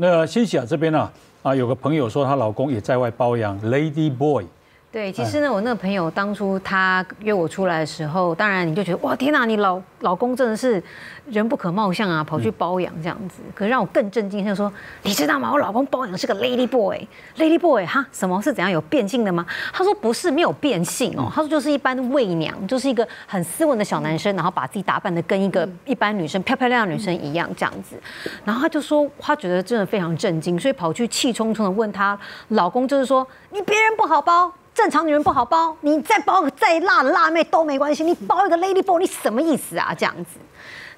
那新西亚这边呢，啊，有个朋友说她老公也在外包养 Lady Boy。对，其实呢，我那个朋友当初他约我出来的时候，当然你就觉得哇，天哪，你老老公真的是人不可貌相啊，跑去包养这样子。可是让我更震惊，他说：“你知道吗？我老公包养是个 lady boy，lady boy 哈，什么是怎样有变性的吗？”他说：“不是，没有变性哦。”他说：“就是一般的媚娘，就是一个很斯文的小男生，然后把自己打扮的跟一个一般女生漂漂亮亮女生一样这样子。”然后他就说，他觉得真的非常震惊，所以跑去气冲冲的问他老公，就是说：“你别人不好包。”正常女人不好包，你再包个再辣的辣妹都没关系。你包一个 lady boy，你什么意思啊？这样子，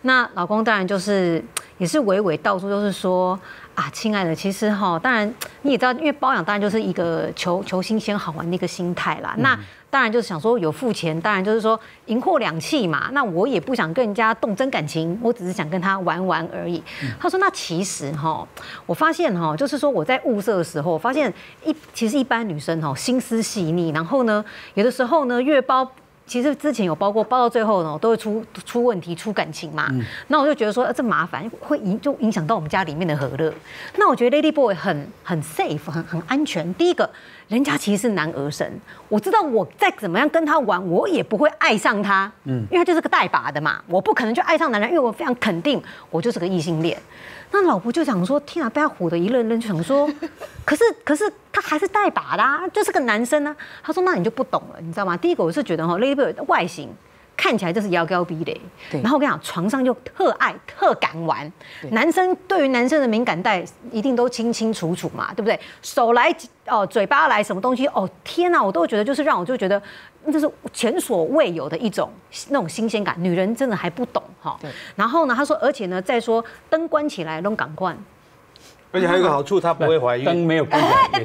那老公当然就是也是娓娓道出，就是说。啊，亲爱的，其实哈，当然你也知道，因为包养当然就是一个求求新鲜好玩的一个心态啦。那当然就是想说有付钱，当然就是说银货两讫嘛。那我也不想跟人家动真感情，我只是想跟他玩玩而已。他说：“那其实哈，我发现哈，就是说我在物色的时候，发现一其实一般女生哈心思细腻，然后呢，有的时候呢月包。”其实之前有包过，包到最后呢，都会出出问题、出感情嘛。那我就觉得说，呃这麻烦会影就影响到我们家里面的和乐。那我觉得 Lady Boy 很很 safe，很很安全。第一个，人家其实是男儿神，我知道我再怎么样跟他玩，我也不会爱上他。嗯，因为他就是个带把的嘛，我不可能就爱上男人，因为我非常肯定我就是个异性恋。那老婆就想说，天啊，被他唬得一愣愣，就想说，可是可是他还是带把的，就是个男生呢。他说，那你就不懂了，你知道吗？第一个我是觉得哈，Lady Bird 的外形。看起来就是妖娇逼的，然后我跟你讲，床上就特爱特敢玩。男生对于男生的敏感带一定都清清楚楚嘛，对不对？手来哦，嘴巴来什么东西哦，天哪，我都觉得就是让我就觉得这是前所未有的一种那种新鲜感。女人真的还不懂哈。然后呢，他说，而且呢，再说灯关起来都赶快。而且还有一个好处，她不会怀孕。灯没有关对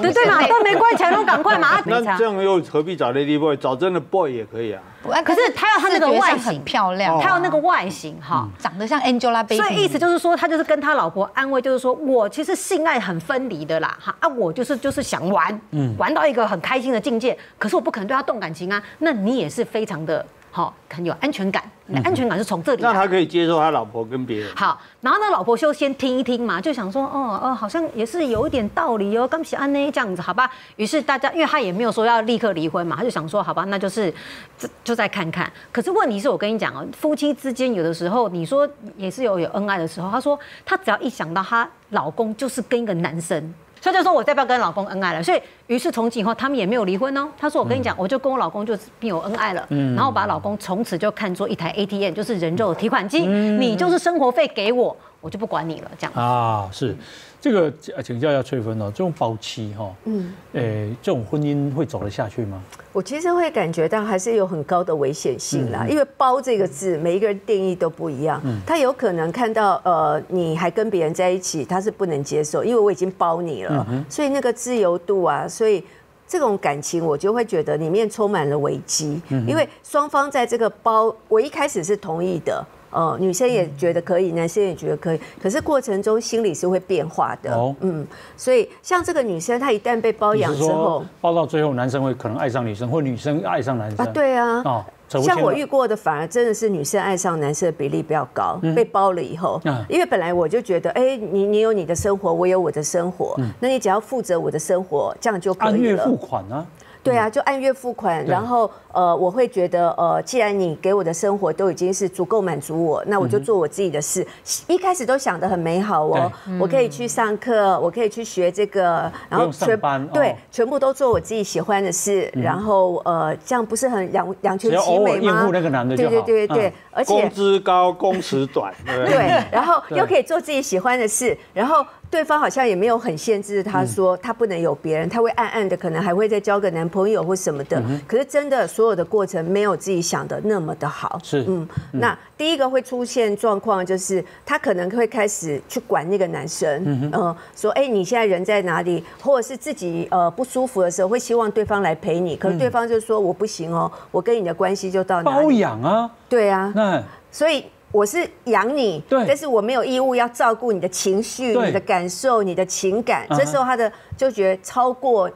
对对嘛，灯没关起来都赶快嘛。那这样又何必找 Lady Boy？找真的 Boy 也可以啊。可是他要他那个外形很漂亮，他要那个外形哈，长得像 Angelababy。所以意思就是说，他就是跟他老婆安慰，就是说我其实性爱很分离的啦哈啊，我就是就是想玩，嗯，玩到一个很开心的境界。可是我不可能对他动感情啊。那你也是非常的。好，很有安全感，安全感是从这里。那他可以接受他老婆跟别人。好，然后呢老婆就先听一听嘛，就想说，哦哦，好像也是有一点道理哦，刚喜安呢这样子，好吧。于是大家，因为他也没有说要立刻离婚嘛，他就想说，好吧，那就是就就再看看。可是问题是我跟你讲哦，夫妻之间有的时候，你说也是有有恩爱的时候。他说，他只要一想到她老公就是跟一个男生。所以就说，我再不要跟老公恩爱了。所以，于是从今以后，他们也没有离婚哦。他说：“我跟你讲，我就跟我老公就并有恩爱了。然后把老公从此就看作一台 ATM，就是人肉提款机。你就是生活费给我，我就不管你了。这样啊，是。”这个请教一下翠芬哦，这种包妻哈，嗯，诶，这种婚姻会走得下去吗？我其实会感觉到还是有很高的危险性啦，因为“包”这个字，每一个人定义都不一样。嗯，他有可能看到呃，你还跟别人在一起，他是不能接受，因为我已经包你了，所以那个自由度啊，所以这种感情我就会觉得里面充满了危机，因为双方在这个包，我一开始是同意的。哦，女生也觉得可以，男生也觉得可以，可是过程中心理是会变化的。哦，嗯，所以像这个女生，她一旦被包养之后，包到最后，男生会可能爱上女生，或女生爱上男生啊？对啊，哦，像我遇过的，反而真的是女生爱上男生的比例比较高。被包了以后，因为本来我就觉得，哎，你你有你的生活，我有我的生活，那你只要负责我的生活，这样就可以了。按月付款呢？对啊，就按月付款，然后呃，我会觉得呃，既然你给我的生活都已经是足够满足我，那我就做我自己的事。一开始都想的很美好哦，我可以去上课，我可以去学这个，然后全对，全部都做我自己喜欢的事，然后呃，这样不是很两两全其美吗？应付那个男的对对对对，而且工资高，工时短，对，然后又可以做自己喜欢的事，然后。对方好像也没有很限制，他说他不能有别人，他会暗暗的可能还会再交个男朋友或什么的。可是真的所有的过程没有自己想的那么的好。是，嗯，那第一个会出现状况就是他可能会开始去管那个男生，嗯，说哎你现在人在哪里，或者是自己呃不舒服的时候会希望对方来陪你，可是对方就说我不行哦，我跟你的关系就到包养啊，对啊，那。所以。我是养你，但是我没有义务要照顾你的情绪、你的感受、你的情感。这时候他的就觉得超过，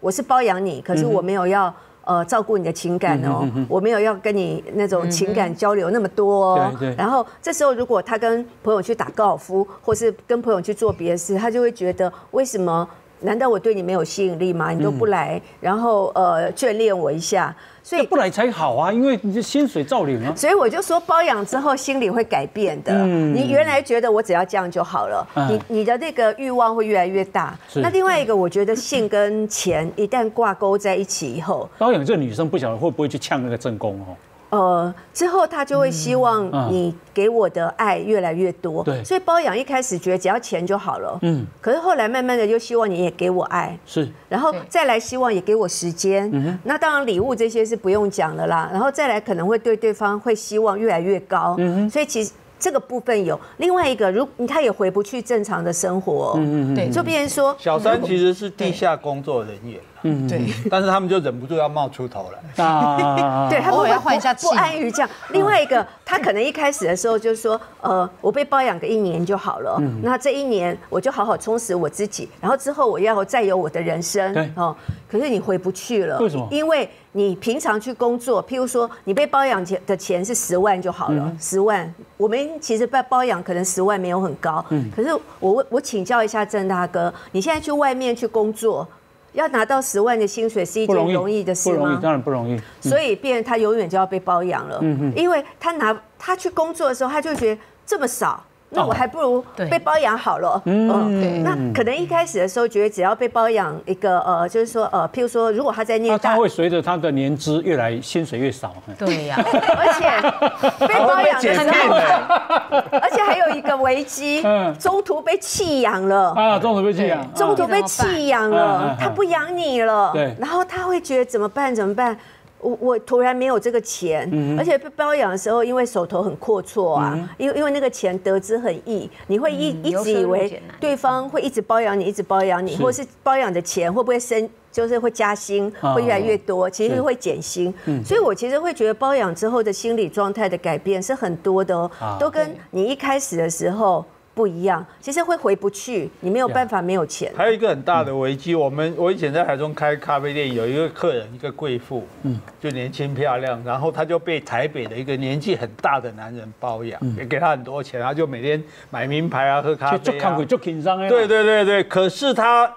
我是包养你，可是我没有要。呃照顾你的情感哦，我没有要跟你那种情感交流那么多哦。对对然后这时候如果他跟朋友去打高尔夫，或是跟朋友去做别的事，他就会觉得为什么？难道我对你没有吸引力吗？你都不来，然后呃眷恋我一下，所以不来才好啊，因为你的薪水照领啊。所以我就说，包养之后心理会改变的。嗯你原来觉得我只要这样就好了，嗯你你的那个欲望会越来越大。那另外一个，我觉得性跟钱一旦挂钩在一起以后，包养这个女生不晓得会不会去呛那个正宫哦。呃，之后他就会希望嗯你给我的爱越来越多。对所以包养一开始觉得只要钱就好了，嗯，可是后来慢慢的就希望你也给我爱。是然后再来希望也给我时间，嗯那当然礼物这些是不用讲了啦。然后再来可能会对对方会希望越来越高，嗯所以其实这个部分有另外一个，如他也回不去正常的生活，嗯嗯嗯对，就变成说小三其实是地下工作人员，嗯对，但是他们就忍不住要冒出头来。啊，对他们要换一下气不安于这样。另外一个，他可能一开始的时候就说，呃，我被包养个一年就好了，那这一年我就好好充实我自己，然后之后我要再有我的人生对哦。可是你回不去了，为什么因为你平常去工作，譬如说你被包养钱的钱是十万就好了，十万。我们其实被包养可能十万没有很高，可是我我请教一下郑大哥，你现在去外面去工作。要拿到十万的薪水是一件容易的事吗？不容易，当然不容易。所以变成他永远就要被包养了。因为他拿他去工作的时候，他就觉得这么少。那我还不如被包养好了。嗯，对那可能一开始的时候觉得只要被包养一个呃，就是说呃，譬如说，如果他在念大他，会随着他的年资越来薪水越少。对呀，而且被包养的时候，而且还有一个危机嗯，中途被弃养了。啊，中途被弃养，中途被弃养了他不养你了，对然后他会觉得怎么办？怎么办？我我突然没有这个钱，嗯而且被包养的时候，因为手头很阔绰啊，因为因为那个钱得之很易，你会一一直以为对方会一直包养你，一直包养你，是。或是包养的钱会不会升，就是会加薪，哦会越来越多，其是。实会减薪。嗯。所以我其实会觉得包养之后的心理状态的改变是很多的哦啊，都跟你一开始的时候。不一样，其实会回不去，你没有办法没有钱。还有一个很大的危机，我们我以前在台中开咖啡店，有一个客人，一个贵妇，嗯，就年轻漂亮，然后她就被台北的一个年纪很大的男人包养，也给她很多钱，她就每天买名牌啊，喝咖啡啊就就看鬼，就紧张哎。对对对对，可是他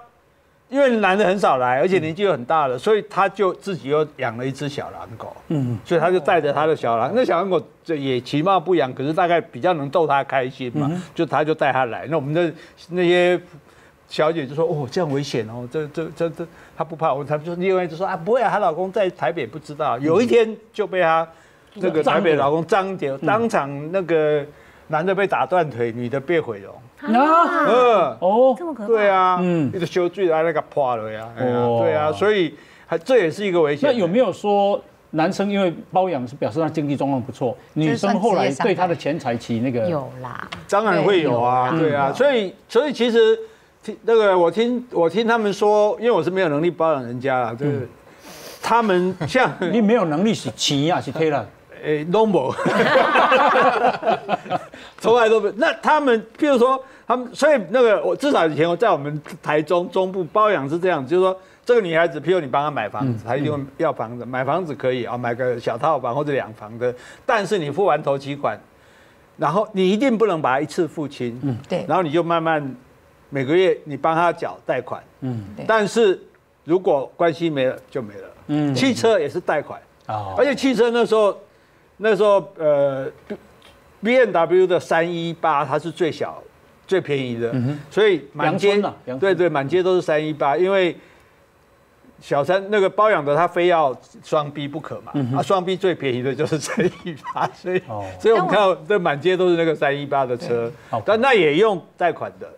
因为男的很少来，而且年纪又很大了，所以他就自己又养了一只小狼狗。嗯，所以他就带着他的小狼，那小狼狗这也其貌不扬，可是大概比较能逗他开心嘛，就他就带他来。那我们的那些小姐就说：“哦，这样危险哦，这这这这，他不怕。”我他们就另外就说：“啊，不会啊，她老公在台北不知道，有一天就被她那个台北老公张杰当场那个男的被打断腿，女的被毁容。”啊，嗯。哦。这，么可怕？对啊，嗯。嗯，一直修最来那个破了呀，哎呀哦。对啊，所以还这也是一个危险。那有没有说男生因为包养是表示他经济状况不错，女生后来对他的钱财起那个？有啦，当然会有啊，对。对啊，所以所以其实听那个我听我听他们说，因为我是没有能力包养人家啊，就是他们像你没有能力是钱啊，是推了。诶 normal，从来都没有。那他们，譬如说，他们，所以那个我至少以前我在我们台中中部包养是这样，就是说这个女孩子，譬如你帮她买房子，她一定要房子，买房子可以啊，买个小套房或者两房的，但是你付完头期款，然后你一定不能把它一次付清，嗯，对。然后你就慢慢每个月你帮她缴贷款，嗯。对但是如果关系没了就没了，嗯。汽车也是贷款。啊而且汽车那时候，那时候呃，B N W 的三一八它是最小、最便宜的，所以满街对对满街都是三一八，因为小三那个包养的他非要双 B 不可嘛，啊双 B 最便宜的就是三一八，所以哦。所以我们看到这满街都是那个三一八的车，但那也用贷款的。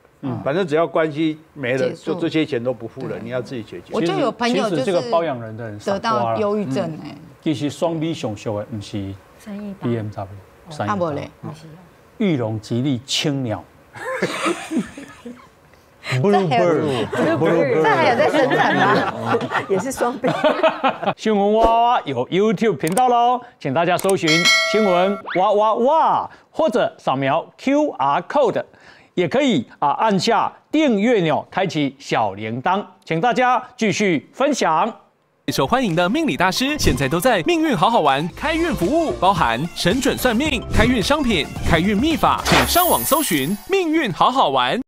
反正只要关系没了，就这些钱都不付了，你要自己解决。我就有朋友就是这个包养人的人得到忧郁症哎，其实双 B 上秀的不是三亿八 BMW，三啊不嘞，玉龙吉利青鸟。Bluebird，这还有在生产吗？也是双倍。新闻哇哇有 YouTube 频道喽，请大家搜寻新闻哇哇哇，或者扫描 QR code，也可以啊按下订阅钮，开启小铃铛，请大家继续分享。受欢迎的命理大师现在都在命运好好玩开运服务，包含神准算命、开运商品、开运秘法，请上网搜寻命运好好玩。